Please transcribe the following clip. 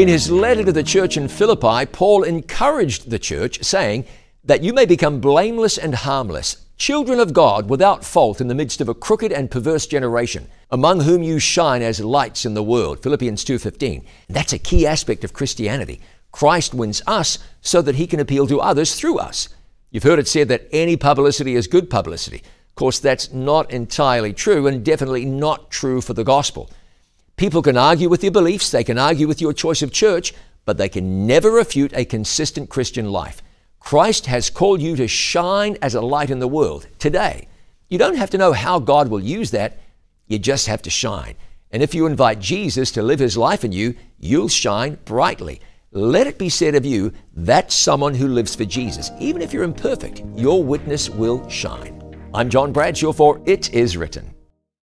In his letter to the church in Philippi, Paul encouraged the church, saying, That you may become blameless and harmless, children of God without fault in the midst of a crooked and perverse generation, among whom you shine as lights in the world. Philippians 2:15. That's a key aspect of Christianity. Christ wins us so that he can appeal to others through us. You've heard it said that any publicity is good publicity. Of course, that's not entirely true and definitely not true for the gospel. People can argue with your beliefs, they can argue with your choice of church, but they can never refute a consistent Christian life. Christ has called you to shine as a light in the world today. You don't have to know how God will use that, you just have to shine. And if you invite Jesus to live his life in you, you'll shine brightly. Let it be said of you, that's someone who lives for Jesus. Even if you're imperfect, your witness will shine. I'm John Bradshaw for It Is Written.